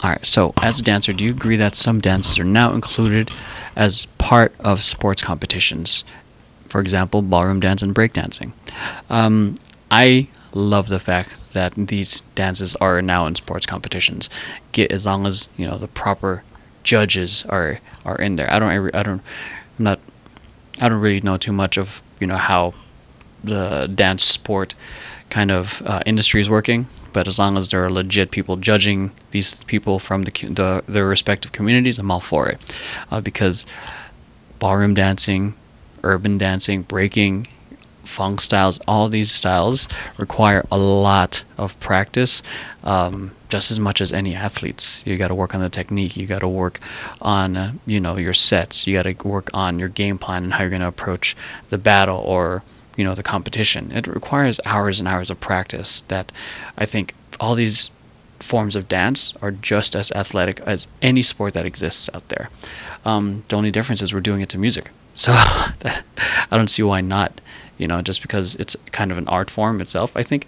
All right. So, as a dancer, do you agree that some dances are now included as part of sports competitions? For example, ballroom dance and breakdancing. Um, I love the fact that these dances are now in sports competitions. Get as long as you know the proper judges are are in there. I don't. I don't. I'm not. I don't really know too much of you know how the dance sport kind of uh, industry is working. But as long as there are legit people judging these people from the, the their respective communities, I'm all for it. Uh, because ballroom dancing, urban dancing, breaking, funk styles, all these styles require a lot of practice, um, just as much as any athletes. You got to work on the technique. You got to work on, uh, you know, your sets. You got to work on your game plan and how you're going to approach the battle or you know the competition. It requires hours and hours of practice that I think all these forms of dance are just as athletic as any sport that exists out there. Um, the only difference is we're doing it to music. So that, I don't see why not. You know, just because it's kind of an art form itself. I think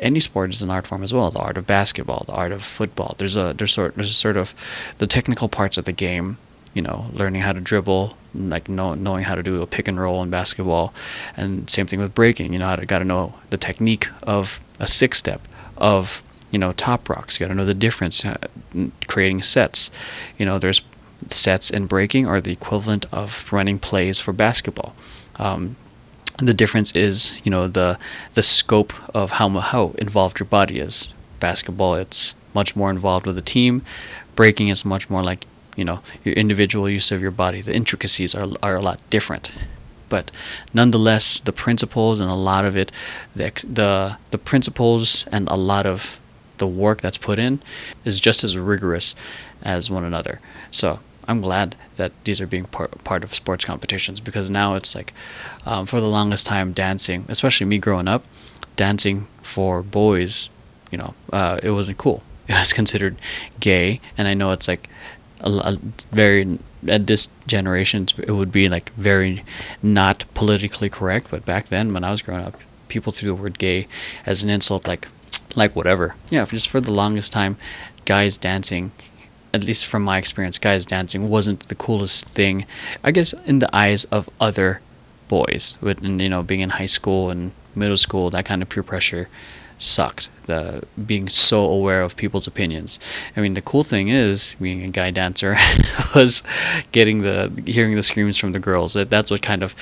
any sport is an art form as well. The art of basketball, the art of football. There's a there's sort there's sort of the technical parts of the game you know, learning how to dribble, like know, knowing how to do a pick and roll in basketball, and same thing with breaking. You know, to got to know the technique of a six step, of you know top rocks. You got to know the difference. Uh, creating sets, you know, there's sets in breaking are the equivalent of running plays for basketball. Um, the difference is, you know, the the scope of how how involved your body is. Basketball, it's much more involved with the team. Breaking is much more like you know your individual use of your body the intricacies are, are a lot different. But nonetheless the principles and a lot of it the, the the principles and a lot of the work that's put in is just as rigorous as one another. So I'm glad that these are being part, part of sports competitions because now it's like um, for the longest time dancing especially me growing up dancing for boys you know uh, it wasn't cool. It was considered gay. And I know it's like a, a very at this generation it would be like very not politically correct but back then when i was growing up people threw the word gay as an insult like like whatever. Yeah just for the longest time guys dancing at least from my experience guys dancing wasn't the coolest thing i guess in the eyes of other boys with and you know being in high school and middle school that kind of peer pressure sucked. The being so aware of people's opinions. I mean, the cool thing is being a guy dancer was getting the hearing the screams from the girls. That's what kind of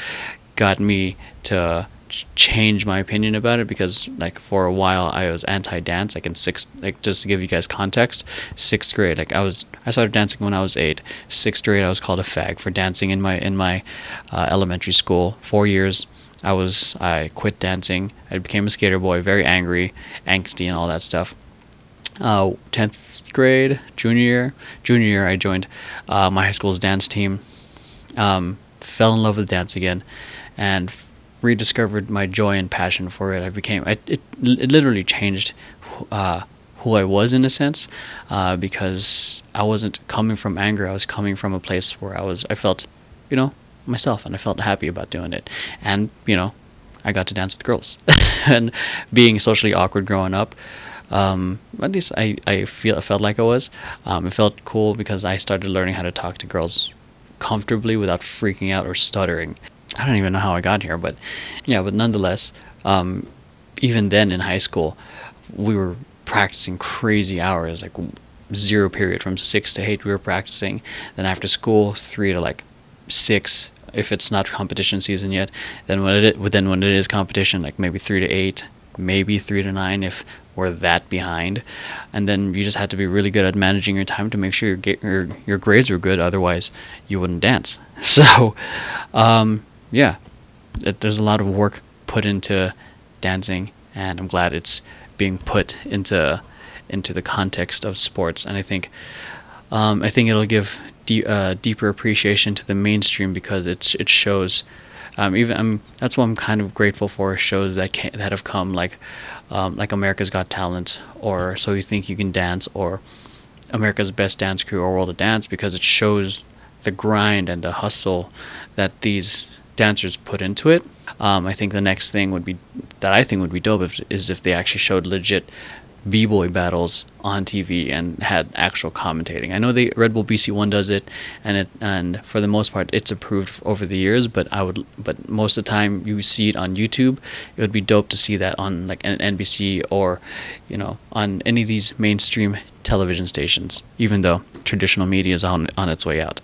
got me to change my opinion about it because like for a while I was anti-dance like in sixth like just to give you guys context sixth grade like I was I started dancing when I was eight sixth grade I was called a fag for dancing in my in my uh, elementary school four years I was I quit dancing. I became a skater boy, very angry, angsty, and all that stuff. Uh, tenth grade, junior year, junior year, I joined uh, my high school's dance team. Um, fell in love with dance again, and rediscovered my joy and passion for it. I became it. It, it literally changed. Uh, who I was in a sense, uh, because I wasn't coming from anger. I was coming from a place where I was. I felt, you know, myself and I felt happy about doing it. And, you know, I got to dance with girls. and being socially awkward growing up, um, at least I, I feel I felt like I was. Um, it felt cool because I started learning how to talk to girls comfortably without freaking out or stuttering. I don't even know how I got here, but yeah, but nonetheless, um, even then in high school, we were practicing crazy hours, like zero period from six to eight. We were practicing. Then after school, three to like six if it's not competition season yet. Then when it then when it is competition, like maybe three to eight, maybe three to nine if we're that behind. And then you just had to be really good at managing your time to make sure your your, your grades were good. Otherwise, you wouldn't dance. So, um, yeah, it, there's a lot of work put into dancing, and I'm glad it's being put into into the context of sports. And I think um, I think it'll give uh, deeper appreciation to the mainstream because it's it shows. Um, even I'm, that's what I'm kind of grateful for shows that can, that have come like um, like America's Got Talent or So You Think You Can Dance or America's Best Dance Crew or World of Dance because it shows the grind and the hustle that these dancers put into it. Um, I think the next thing would be that I think would be dope if, is if they actually showed legit b-boy battles on TV and had actual commentating. I know the Red Bull BC One does it, and it and for the most part it's approved over the years. But I would, but most of the time you see it on YouTube. It would be dope to see that on like an NBC or, you know, on any of these mainstream television stations. Even though traditional media is on on its way out.